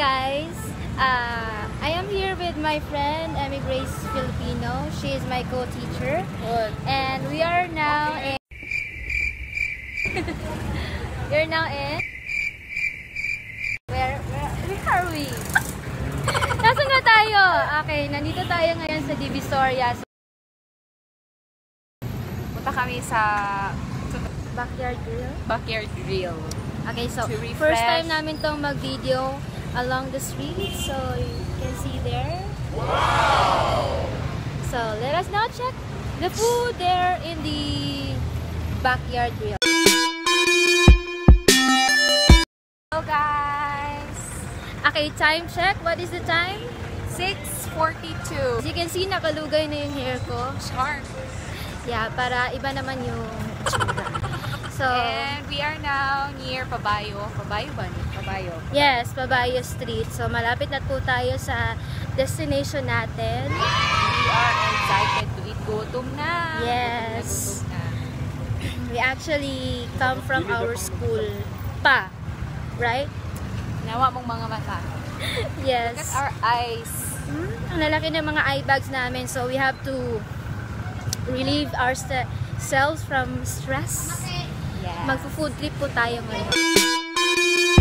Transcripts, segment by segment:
guys, uh, I am here with my friend Emmy Grace Filipino. She is my co-teacher. And we are now in... We're now in... Where, where, where are we? Nasaan na tayo? Okay, nandito tayo ngayon sa Divisoria. So, Punta kami sa backyard grill. backyard grill. Okay, so first time namin tong mag-video along the street. So you can see there. Wow so let us now check the food there in the backyard grill. Hello guys! Okay, time check. What is the time? 6.42. As you can see, nakalugay na yung hair ko. Sharp. Yeah, para iba naman yung itsura. So, And we are now near Pabayo. Pabayo ba? Pabayo. yes, Pabayo Street. So, malapit na po tayo sa destination natin. We are excited to eat gutom na. Yes. Gutom na. We actually come from our school pa. Right? Nawa mong mga mata. Look Yes. at our eyes. Hmm, ang lalaki ng mga eye bags namin. So, we have to relieve ourselves from stress. Yes. Magpo-food trip po tayo ngayon.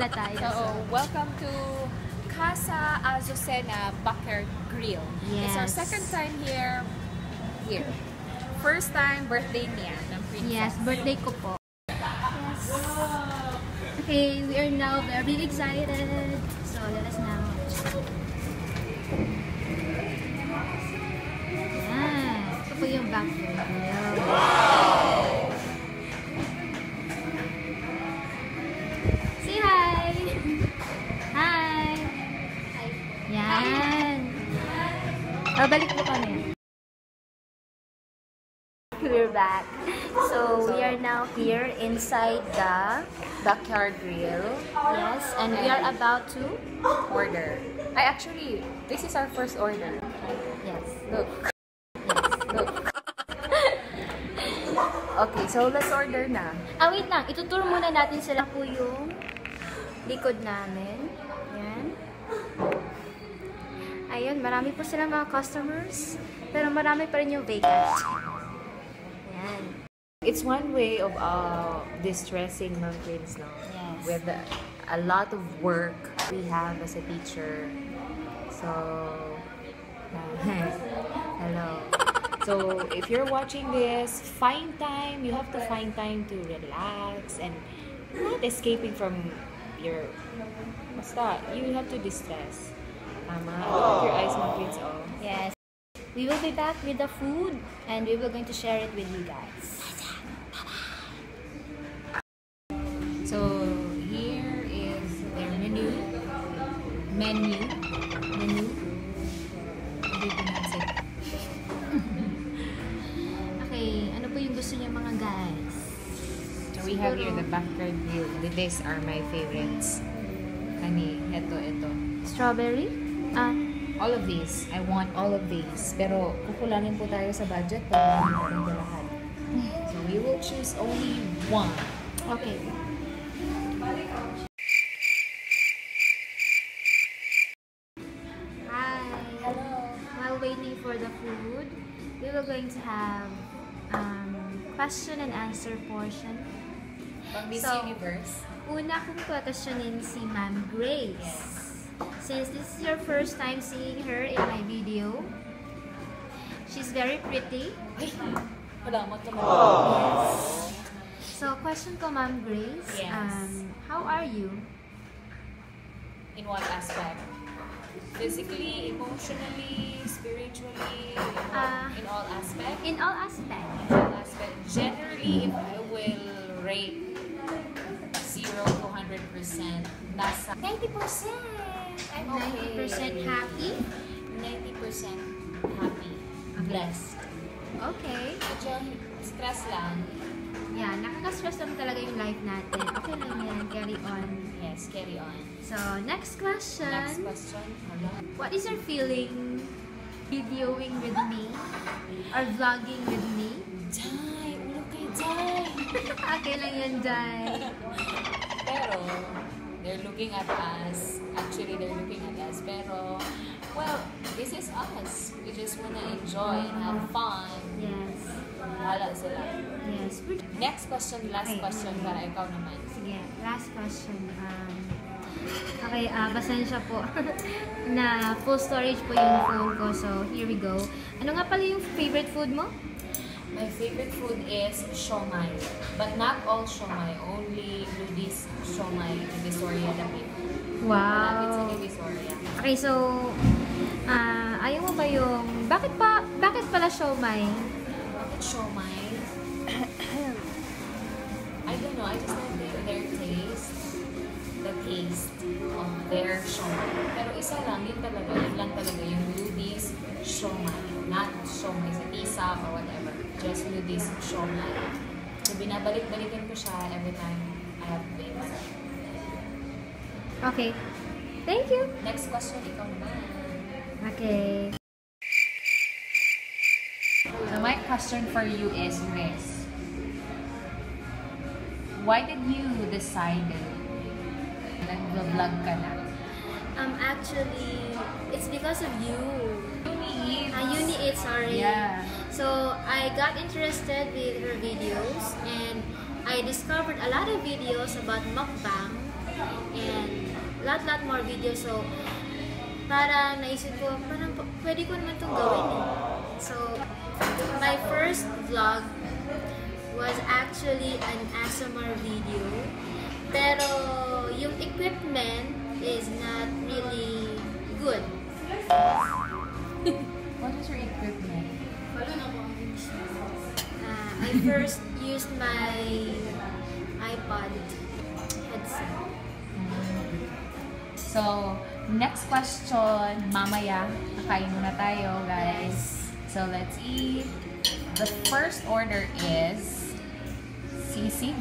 Pala tayo. So, welcome to Casa Azucena Backyard Grill. It's our second time here. Here. First time birthday niya ng princess. Yes, birthday ko po. Yes. Okay, we are now very excited. So, let us now. Yan. Ito po yung backyard. Say Babalik po kami. We're back. So, we are now here inside the Backyard Grill. Yes, and we are about to Order. I actually, this is our first order. yes. Look. Look. okay, so let's order na. Ah, wait lang. Itutur muna natin sila po yung likod namin. Yan. Ayun, marami po silang mga customers. Pero marami pa rin yung vacant. Yan. It's one way of uh, distressing Ma'am Prince, no? Yes. With a, a lot of work we have as a teacher. So, hello. So, if you're watching this, find time. You have to find time to relax and not escaping from your... Basta, you have to distress. Tama. Look at your eyes, Ma'am Prince, oh. Yes. We will be back with the food and we will going to share it with you guys. So here is their menu. Menu. Menu. Okay, ano po yung gusto niyo mga guys? So we have here the backyard grill. These are my favorites. Hani, eto, eto. Strawberry? Ah, All of these. I want all of these. Pero kukulangin po tayo sa budget pag natin lahat. So we will choose only one. okay. Hi. Hello. While waiting for the food, we were going to have um, question and answer portion. Pang Miss So- Universe. Una kong questionin si Ma'am Grace. Since this is your first time seeing her in my video, she's very pretty. Wala mo ito. Yes. So, question ko, Ma'am Grace. Yes. Um, how are you? In what aspect? Physically, emotionally, spiritually, Ah. in all aspects. In all aspects. In all aspect. Generally, if I will rate 0 to 100%, nasa 90%. I'm okay. 90% happy. 90% happy. Blessed. Okay. Medyo stress lang. Yeah, nakaka-stress lang talaga yung life natin. Okay lang yan. Carry on. Yes, carry on. So, next question. Next question. What is your feeling videoing with me? Or vlogging with me? Jai! Ulo kay Jai! okay lang yan, Jai. Pero, they're looking at us. Actually, they're looking at us. Pero, well, this is us. We just wanna enjoy and have fun. Yes. Wala sila. Yes. Next question, last Okay. question para ikaw naman. Sige, last question. Um, okay, ah pasensya po na full storage po yung phone ko. So, here we go. Ano nga pala yung favorite food mo? My favorite food is siomai. But not all siomai. Only Ludis siomai in Divisoria Damit. Malapit sa Wow. Divisoria. Okay, so, ah ayaw mo ba yung, bakit pa, bakit pala siomay? Bakit siomai? I don't know. I just like their, their taste. The taste of their siomai. Pero isa lang, yun talaga. Yun lang talaga yung Ludis siomai. Not siomai sa tisa or whatever. Just Ludis siomai. So, binabalik-balikan ko siya every time I have things. Okay. Thank you. Next question, ikaw naman. Okay. So my question for you is this. Why did you decide nag-vlog ka na? Um, actually, it's because of you. Uni Ah, Uni It, sorry. Yeah. So, I got interested with her videos and I discovered a lot of videos about mukbang and lot-lot more videos. So, parang naisip ko, parang pwede ko naman itong gawin eh. So, my first vlog was actually an ASMR video. Pero, yung equipment is not really good. What was your equipment? Uh, I first used my iPod headset. So, next question, mamaya, kakain muna tayo, guys. So, let's eat. The first order is sisig.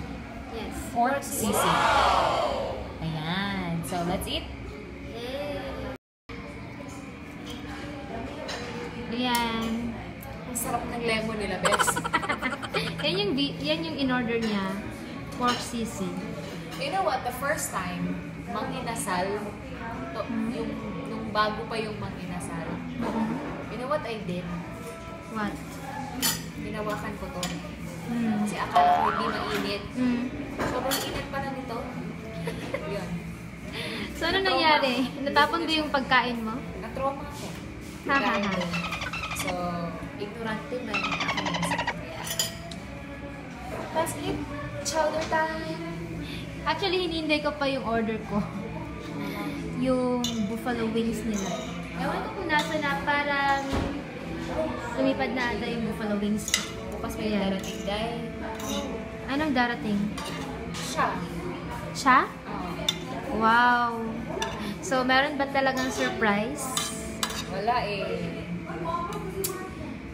Yes. Pork sisig. Ayan. So, let's eat. Ayan. Ang sarap ng lemon nila, Bes. yan yung, yan yung in-order niya. Pork sisig. you know what? The first time, mang inasal, to, yung, nung bago pa yung mang inasal, you know what I did? What? Ginawakan ko to. Hmm. Kasi akala ko hindi mainit. Hmm. Sobrang init pa na nito. Yun. So, ano nangyari? Natapon ba yung pagkain mo? Na-trauma ako. Ha, ha, ha. So, ignorante man ako yun sa kaya. Eat chowder time. Actually, hinihintay ko pa yung order ko. Yung buffalo wings nila. Ewan ko kung nasa na parang lumipad na ata yung buffalo wings. Bukas may Ayan. darating dahil Anong darating? siya. Siya? Wow! So, meron ba talagang surprise? Wala eh.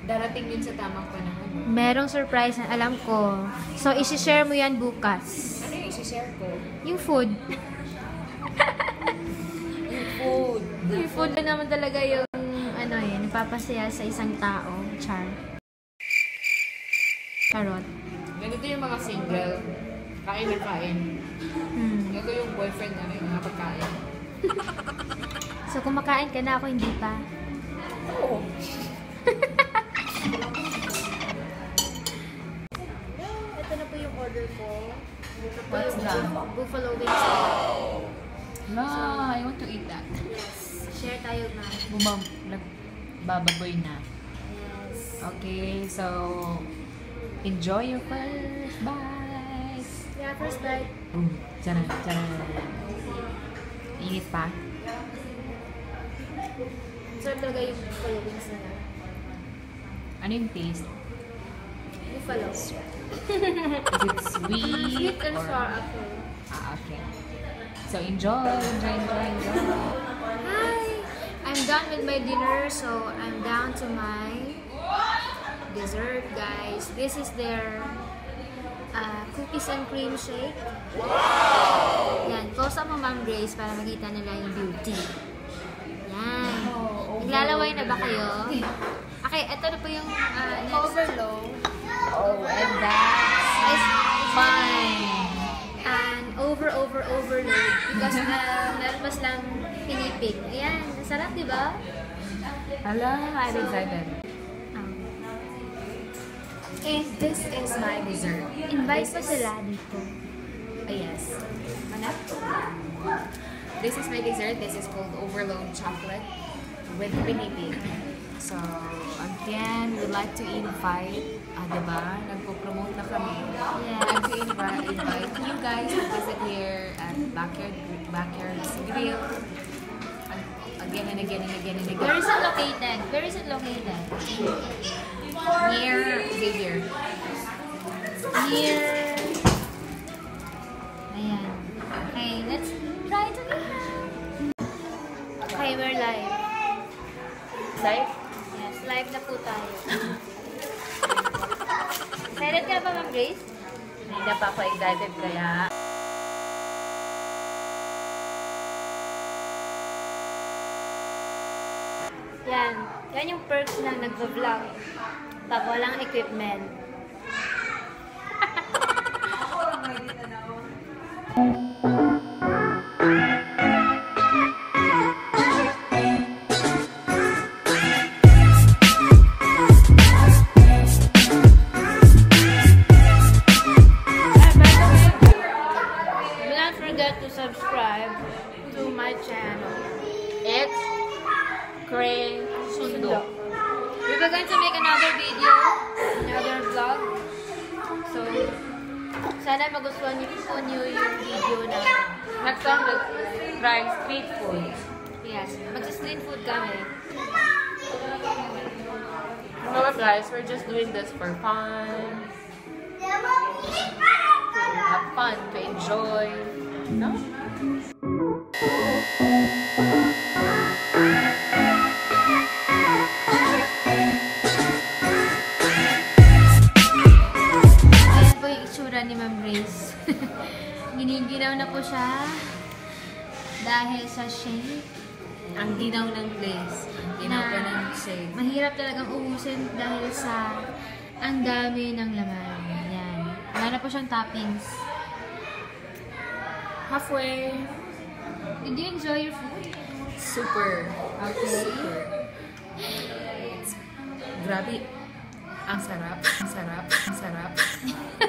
Darating yun sa tamang panahon. Merong surprise na alam ko. So, isi-share mo yan bukas. Ano yung isi-share ko? Yung food. Yung food. yung food na naman talaga yung ano eh, nagpapasaya sa isang tao. Char. Charot. Ganito yung mga single. Kain na kain. Hmm. Ganito yung boyfriend na rin, mga pagkain. So, kumakain ka na ako, hindi pa. Oo. Bumab nagbababoy na. Yes. Okay, so enjoy your first bite. Yeah, first bite. Boom. Tara, tara. Init pa. Sarap talaga yung buffalo wings nila. Ano yung taste? Buffalo. Is it sweet? Sweet and or- sour apple. Ah, okay. So enjoy, enjoy, enjoy, enjoy. Hi! Done with my dinner, so I'm down to my dessert, guys. This is their uh, cookies and cream shake. Yan. Close up mo, Ma'am Grace, para makita nila yung beauty. Yan. Naglalaway na ba kayo? Okay, ito na po yung uh, next. Overload. Oh, and that's fine. And over, over, overload. Because uh, nalabas lang pinipig. Ayan. Sarap, di ba? Hala, I'm excited. Um, And this is my dessert. invite pa sila dito. Oh, yes. Ano? This is my dessert. This is called overload chocolate with pinipig. So, again, we'd like to invite, ah, diba? Nagpo-promote na kami. Yes. We'd like to invite, invite you guys to visit here at Backyard, Backyard Grill. Ag- Again and again and again and Where again. is it located? Where is it located? Near Xavier. Near... Ayan. Okay, let's try again. Okay, we're live. Live? Live na po tayo. Excited ka ba, Ma'am Grace? Hindi na pa ako excited kaya Yan. Yan yung perks ng nagvo-vlog. Pag walang equipment. Do were going to make another video, another vlog. So, sana magustuhan niyo po niyo yung video na Next time, let's try street food. yes, magsa-street food kami. What guys, we're just doing this for fun. To have fun, to enjoy. No? Na po siya dahil sa shake. Ang ginaw ng place. Ginaw ka Na- ng shake. Mahirap talagang ubusin dahil sa ang dami ng laman. Yan. Wala na po siyang toppings. Halfway. Did you enjoy your food? Super. Okay. Super. Grabe. Ang sarap. Ang sarap. Ang sarap.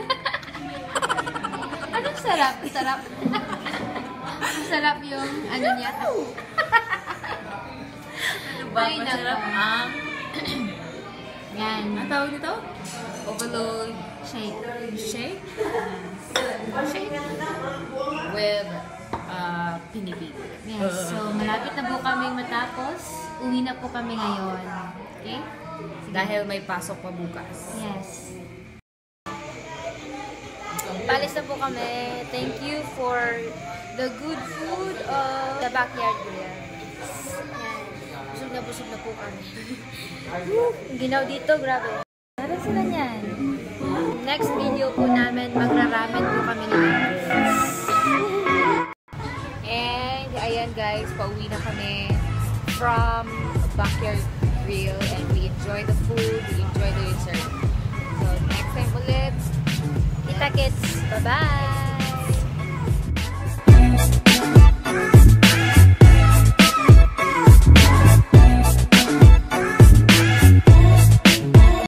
Sarap? Sarap. Ang sarap yung ano niya. Ano ba? Ay, Masarap ang... Yan. Ano tawag nito? Overload Shake. shake? Shake. With uh, pinipig. Yes. So, malapit na po kami matapos. Uwi na po kami ngayon. Okay? Dahil may pasok pa bukas. Yes. Palis na po kami. Thank you for the good food of the backyard grill. Busog na busog na po kami. Ginaw dito, grabe. Meron sila niyan. Next video po namin, magraramen po kami Grace. And ayan guys, pauwi na kami from Backyard Grill and we enjoy the food, we enjoy the dessert. So next time ulit, Tickets. Bye-bye.